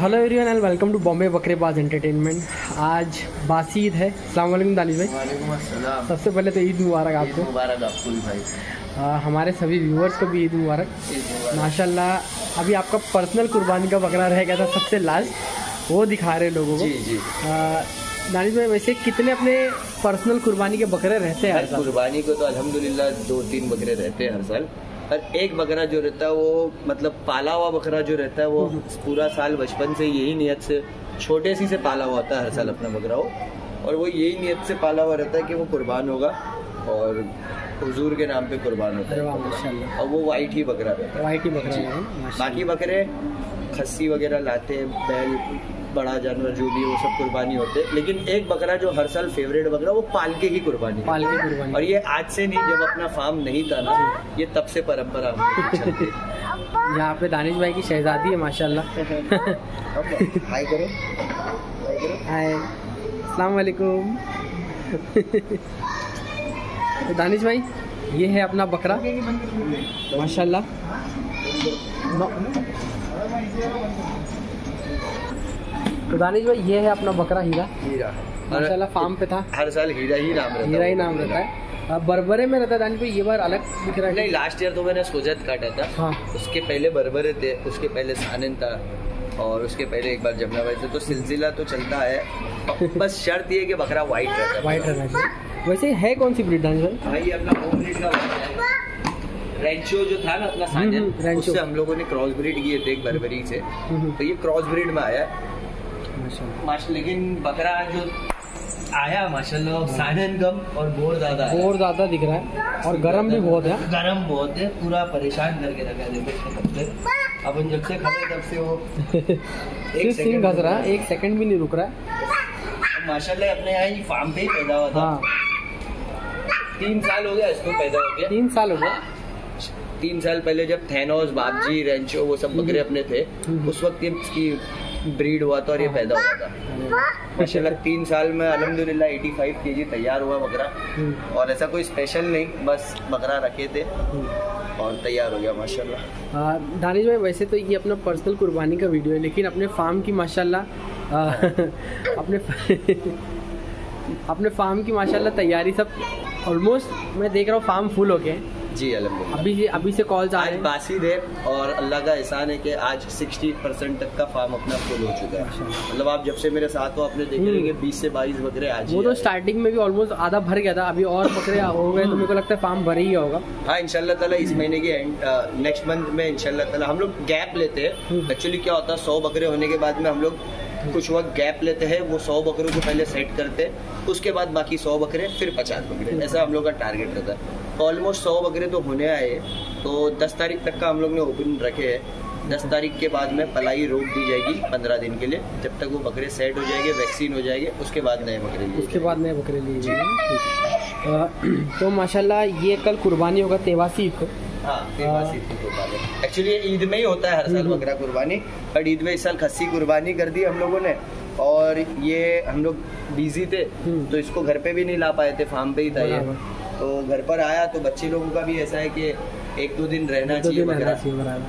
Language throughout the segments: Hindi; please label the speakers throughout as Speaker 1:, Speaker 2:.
Speaker 1: Hello everyone and welcome to Bombay बकरेबाज entertainment आज बासी ईद है वालेकुम दानिश भाई। सबसे पहले तो ईद मुबारक आपको।
Speaker 2: मुबारक आपको भी भाई।
Speaker 1: आ, हमारे सभी व्यूअर्स को भी ईद मुबारक। माशाल्लाह अभी आपका पर्सनल कुर्बानी का बकरा रह गया था सबसे लास्ट वो दिखा रहे लोगों को।
Speaker 2: जी जी।
Speaker 1: आ, दानिश भाई वैसे कितने अपने पर्सनल कुर्बानी के बकरे रहते हैं
Speaker 2: कुर्बानी को तो अल्हम्दुलिल्लाह दो तीन बकरे रहते हैं हर साल। और एक बकरा जो रहता है वो मतलब पाला हुआ बकरा जो रहता है वो पूरा साल बचपन से यही नियत से छोटे सी से पाला हुआ होता है हर साल अपना बकरा हो और वो यही नियत से पाला हुआ रहता है कि वो कुर्बान होगा और हुजूर के नाम पे कुर्बान होता है। और वो वाइट ही बकरा रहता है।
Speaker 1: वाइट ही बकरा
Speaker 2: बाकी बकरे खस्सी वगैरह लाते हैं बैल बड़ा जानवर जो भी है वो सब कुर्बानी होते हैं। लेकिन एक बकरा जो हर साल फेवरेट बकरा वो पाल के ही कुर्बानी
Speaker 1: पाल के कुर्बानी।
Speaker 2: और ये आज से नहीं जब अपना फार्म नहीं था ना ये तब से परंपरा है।
Speaker 1: यहाँ पे दानिश भाई की शहजादी है माशाल्लाह।
Speaker 2: हाय करो हाय
Speaker 1: अस्सलाम वालेकुम दानिश भाई ये है अपना बकरा। माशाल्लाह। तो दानिश भाई ये है अपना बकरा हीरा।
Speaker 2: हीरा।
Speaker 1: माशाल्लाह फार्म पे था।
Speaker 2: हर साल हीरा ही नाम रहता
Speaker 1: हीरा ही। नाम रहता है। अब बरबरे में रहता दानिश भाई ये बार अलग दिख रहा है।
Speaker 2: नहीं लास्ट ईयर तो मैंने सोजत काटा था।
Speaker 1: हाँ।
Speaker 2: उसके पहले बरबरे थे उसके पहले सानन था और उसके पहले एक बार जमुना भाई थे। तो सिलसिला तो चलता है। बस शर्त ये कि बकरा वाइट रहता है।
Speaker 1: वाइट रहना चाहिए। वैसे है कौन सी ब्रीड दानिश भाई?
Speaker 2: भाई अपना होम ब्रीड का है। रेंचो जो था ना अपना साजन
Speaker 1: हम्म,
Speaker 2: उससे हम लोगों ने क्रॉस ब्रीड किए थे एक बर्बरी से।
Speaker 1: हम्म,
Speaker 2: तो ये क्रॉस ब्रीड में आया है। माश लेकिन बकरा जो आया माशाल्लाह सानन कम और बोर ज़्यादा है।
Speaker 1: और ज़्यादा दिख रहा है और गर्म भी बहुत है।
Speaker 2: गरम बहुत है पूरा परेशान करके रखा है देखो तब से अपन जब से खड़े तब से वो
Speaker 1: सिर्फ़ सिंह घस रहा है एक सेकंड भी नहीं रुक रहा है।
Speaker 2: माशाल्लाह अपने यहाँ ही फार्म पे ही पैदा हुआ था।
Speaker 1: हाँ।
Speaker 2: तीन साल हो गया इसको पैदा हो गया।
Speaker 1: तीन साल हो गया।
Speaker 2: तीन साल पहले जब थैनोस बाबजी रेंचो वो सब बकरे अपने थे
Speaker 1: हम्म।
Speaker 2: उस वक्त इसकी ब्रीड हुआ था और ये पैदा हुआ था। माशाल्लाह तीन साल में अल्हम्दुलिल्लाह 85 केजी तैयार हुआ बकरा।
Speaker 1: हम्म,
Speaker 2: और ऐसा कोई स्पेशल नहीं बस बकरा रखे थे।
Speaker 1: हम्म।
Speaker 2: और तैयार हो गया माशाल्लाह।
Speaker 1: आ, दानिश भाई वैसे तो ये अपना पर्सनल कुर्बानी का वीडियो है लेकिन अपने फार्म की माशाल्लाह अपने अपने फार्म की माशाल्लाह तैयारी सब ऑलमोस्ट मैं देख रहा हूँ फार्म फुल हो गए।
Speaker 2: जी अल्हम्दुलिल्लाह।
Speaker 1: अभी से अभी से कॉल
Speaker 2: आज बासी दे और अल्लाह का एहसान है कि आज 60 परसेंट तक का फार्म अपना फुल हो चुका है। मतलब आप जब से मेरे साथ हो आपने देखे
Speaker 1: हम्म।
Speaker 2: रहेंगे 20 से 22 बकरे आज
Speaker 1: वो तो स्टार्टिंग में भी ऑलमोस्ट आधा भर गया था अभी और बकरे हो गए तो मेरे को लगता है फार्म भर ही होगा।
Speaker 2: हाँ इंशाल्लाह ताला इस महीने के नेक्स्ट मंथ में इंशाल्लाह ताला हम लोग गैप लेते हैं।
Speaker 1: हम्म।
Speaker 2: एक्चुअली क्या होता है सौ बकरे होने के बाद में हम लोग कुछ वक्त गैप लेते हैं वो सौ बकरों को पहले सेट करते हैं उसके बाद बाकी सौ बकरे फिर पचास बकरे ऐसा हम लोग का टारगेट रहता है। ऑलमोस्ट सौ बकरे तो होने आए तो दस तारीख तक का हम लोग ने ओपन रखे है। दस तारीख के बाद में पलाई रोक दी जाएगी पंद्रह दिन के लिए। जब तक वो बकरे सेट हो जाएँगे वैक्सीन हो जाएँगे उसके बाद नए बकरे लिए
Speaker 1: उसके बाद नए बकरे लिए जाएँगे। है। तो माशाल्लाह ये कल कुर्बानी होगा तेवासी ईद को
Speaker 2: हाँ एक्चुअली ये ईद में ही होता है हर साल। बकरा कुर्बानी बट ईद में इस साल खस्सी कुर्बानी कर दी हम लोगों ने। और ये हम लोग बिज़ी थे
Speaker 1: हम्म।
Speaker 2: तो इसको घर पे भी नहीं ला पाए थे फार्म पे ही था ये। तो घर पर आया तो बच्चे लोगों का भी ऐसा है कि एक दो दिन रहना चाहिए।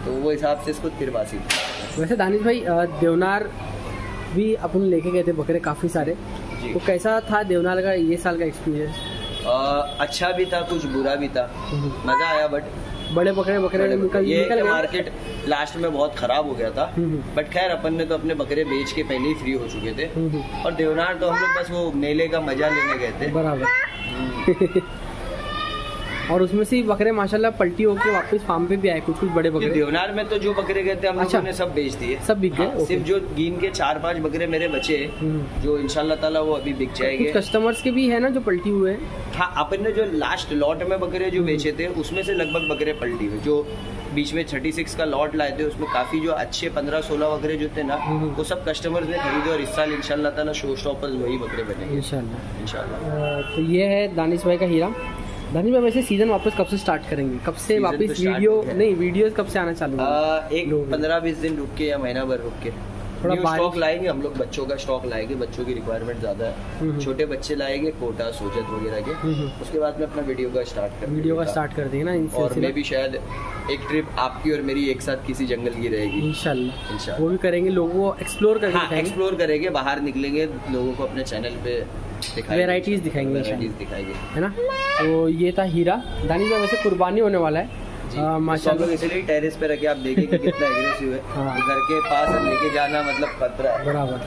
Speaker 2: तो वो हिसाब से इसको तिरबासी
Speaker 1: वैसे दानिश भाई देवनार भी अपन लेके गए थे बकरे काफ़ी सारे। तो कैसा था देवनार का ये साल का एक्सपीरियंस
Speaker 2: अच्छा भी था कुछ बुरा भी था। मज़ा आया बट
Speaker 1: बड़े बकरे बकरे निकल
Speaker 2: ये
Speaker 1: निकल
Speaker 2: मार्केट लास्ट में बहुत खराब हो गया था।
Speaker 1: हम्म,
Speaker 2: बट खैर अपन ने तो अपने बकरे बेच के पहले ही फ्री हो चुके थे।
Speaker 1: हम्म, हम्म,
Speaker 2: और देवनार तो हम लोग बस वो मेले का मज़ा लेने गए थे।
Speaker 1: बराबर। और उसमें से बकरे माशाल्लाह पलटी होकर वापस फार्म पे भी आए कुछ कुछ बड़े बकरे।
Speaker 2: देवनार में तो जो बकरे गए थे हम
Speaker 1: अच्छा।
Speaker 2: ने सब बेच दिए।
Speaker 1: सब बिक गए?
Speaker 2: हाँ, सिर्फ़ जो गिन के चार पाँच बकरे मेरे बचे हैं,
Speaker 1: हम्म।
Speaker 2: जो इंशाल्लाह ताला वो अभी बिक जाएँगे।
Speaker 1: कस्टमर्स के भी है ना जो पलटी हुए हाँ?
Speaker 2: अपन ने जो लास्ट लॉट में बकरे जो बेचे थे उसमें से लगभग बकरे पलटी हुए। जो बीच में थर्टी सिक्स का लॉट लाए थे उसमें काफ़ी जो अच्छे पंद्रह सोलह बकरे जो थे ना
Speaker 1: हम्म।
Speaker 2: वो सब कस्टमर्स ने खरीदे और इस साल इंशाल्लाह ताला शो स्टॉपर्स वही बकरे बने
Speaker 1: इंशाल्लाह।
Speaker 2: इंशाल्लाह।
Speaker 1: तो ये है दानिश भाई का हीरा। दानिश भाई वैसे सीज़न वापस कब से स्टार्ट करेंगे? कब से वापस
Speaker 2: तो
Speaker 1: वीडियो
Speaker 2: हो है।
Speaker 1: नहीं वीडियोस कब से आना चालू होंगे?
Speaker 2: एक पंद्रह बीस दिन रुक के या महीना भर रुक के।
Speaker 1: थोड़ा
Speaker 2: स्टॉक लाएँगे हम लोग बच्चों का स्टॉक लाएँगे बच्चों की रिक्वायरमेंट ज़्यादा
Speaker 1: हम्म।
Speaker 2: है छोटे बच्चे लाएँगे कोटा सोजत वगैरह के।
Speaker 1: हम्म, हम्म।
Speaker 2: उसके बाद में अपना वीडियो का स्टार्ट कर
Speaker 1: वीडियो का स्टार्ट कर देंगे ना
Speaker 2: और मैं भी शायद एक ट्रिप आपकी और मेरी एक साथ किसी जंगल की रहेगी।
Speaker 1: इंशाल्लाह।
Speaker 2: इंशाल्लाह।
Speaker 1: वो भी करेंगे लोगों को एक्सप्लोर करके
Speaker 2: हाँ एक्सप्लोर करेंगे बाहर निकलेंगे लोगों को अपने चैनल पे दिखाएँगे वेराइटीज दिखाएँगे।
Speaker 1: है ना? तो ये था हीरा। दानिश भाई वैसे कुर्बानी होने वाला है।
Speaker 2: जी।
Speaker 1: आ,
Speaker 2: तो लोग इसलिए टेरेस पे रखे आप देखिए कि कितना एग्रेसिव है।
Speaker 1: हाँ।
Speaker 2: घर के पास लेके जाना मतलब खतरा है।
Speaker 1: बराबर।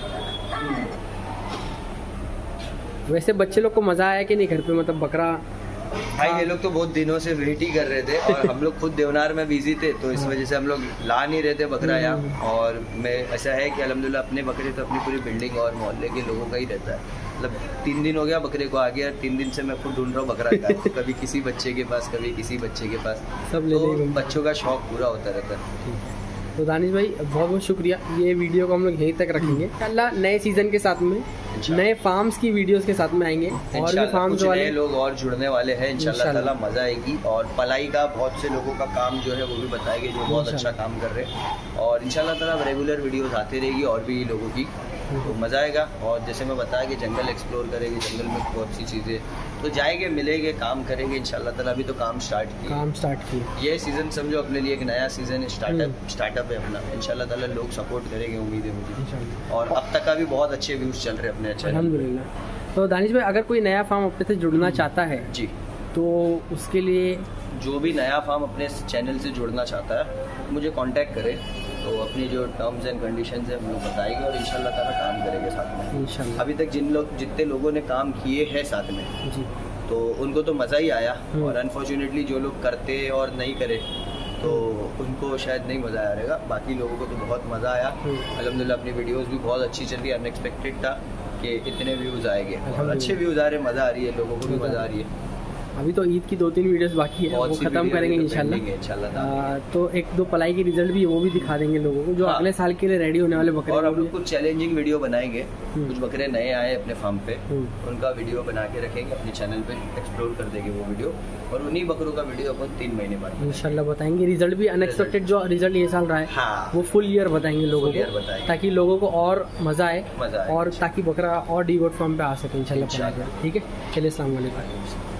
Speaker 1: वैसे बच्चे लोग को मज़ा आया कि नहीं घर पे? मतलब बकरा
Speaker 2: भाई ये लोग तो बहुत दिनों से वेट ही कर रहे थे और हम लोग खुद देवनार में बिज़ी थे तो इस वजह से हम लोग ला नहीं रहे थे बकरा यहाँ और मैं ऐसा है कि अलहमदिल्ला अपने बकरे तो अपनी पूरी बिल्डिंग और मोहल्ले के लोगों का ही रहता है। मतलब तीन दिन हो गया बकरे को आ गया तीन दिन से मैं खुद ढूंढ रहा हूँ बकरा का। कभी किसी बच्चे के पास कभी किसी बच्चे के पास।
Speaker 1: सब ले
Speaker 2: तो बच्चों का शौक पूरा होता रहता है।
Speaker 1: तो दानिश भाई बहुत बहुत शुक्रिया। ये वीडियो को हम लोग यहीं तक रखेंगे। इंशाल्लाह नए सीज़न के साथ में। नए फार्म्स की वीडियोस के साथ में आएँगे। और भी फार्म्स
Speaker 2: कुछ
Speaker 1: वाले
Speaker 2: लोग और जुड़ने वाले हैं इंशाल्लाह। ताला मज़ा आएगी। और पलाई का बहुत से लोगों का काम जो है वो भी बताएँगे जो बहुत अच्छा काम कर रहे हैं। और इंशाल्लाह ताला रेगुलर वीडियोस आती रहेगी और भी लोगों की। तो मज़ा आएगा। और जैसे मैं बताया कि जंगल एक्सप्लोर करेंगे जंगल में बहुत सी चीज़ें। तो जाएँगे मिलेंगे काम करेंगे इंशाल्लाह ताला अभी तो काम स्टार्ट किया
Speaker 1: काम स्टार्ट किए।
Speaker 2: ये सीज़न समझो अपने लिए एक नया सीज़न है स्टार्टअप
Speaker 1: हम्म।
Speaker 2: स्टार्टअप है अपना। इंशाल्लाह ताला लोग सपोर्ट करेंगे उम्मीद है मुझे और अब तक का भी बहुत अच्छे व्यूज़ चल रहे हैं चैनल
Speaker 1: अल्हम्दुलिल्लाह। तो दानिश भाई अगर कोई नया फार्म अपने से जुड़ना चाहता है
Speaker 2: जी।
Speaker 1: तो उसके लिए
Speaker 2: जो भी नया फार्म अपने चैनल से जुड़ना चाहता है मुझे कांटेक्ट करे तो अपनी जो टर्म्स एंड कंडीशंस है हम लोग बताएँगे और इंशाल्लाह ताला काम करेंगे साथ में।
Speaker 1: इंशाल्लाह।
Speaker 2: अभी तक जिन लोग जितने लोगों ने काम किए हैं साथ में
Speaker 1: जी।
Speaker 2: तो उनको तो मज़ा ही आया
Speaker 1: हम्म।
Speaker 2: और अनफॉर्चुनेटली जो लोग करते और नहीं करे तो उनको शायद नहीं मज़ा रहेगा। बाकी लोगों को तो बहुत मज़ा आया।
Speaker 1: हम्म।
Speaker 2: अलहमदिल्ला अपनी वीडियोस भी बहुत अच्छी चल रही अनएक्सपेक्टेड था। कि इतने व्यूज़ आएँगे। अच्छे व्यूज़ आ रहे हैं मज़ा आ रही है लोगों को भी मज़ा आ रही है।
Speaker 1: अभी तो ईद की दो तीन वीडियोस बाकी है वो खत्म करेंगे
Speaker 2: तो
Speaker 1: इंशाल्लाह तो एक दो पलाई की रिज़ल्ट भी वो भी दिखा देंगे लोगों को जो
Speaker 2: हाँ।
Speaker 1: अगले साल के लिए रेडी होने वाले बकरे
Speaker 2: और हम लोग कुछ चैलेंजिंग वीडियो बनाएँगे
Speaker 1: हम्म।
Speaker 2: कुछ बकरे नए आए अपने फार्म पे
Speaker 1: हम्म।
Speaker 2: उनका वीडियो बना के रखेंगे अपने चैनल पे एक्सप्लोर कर देंगे वो वीडियो और उन्हीं बकरों का वीडियो अपन तीन महीने बाद।
Speaker 1: इंशाल्लाह बताएँगे रिज़ल्ट भी अनएक्सपेक्टेड जो रिज़ल्ट ये साल रहा है
Speaker 2: हाँ
Speaker 1: वो फुल ईयर बताएँगे लोगों को। ताकि लोगों को और मज़ा आए और ताकि बकरा और डी गोट फॉर्म पे आ सके पे। ठीक है चलिए वालेकुम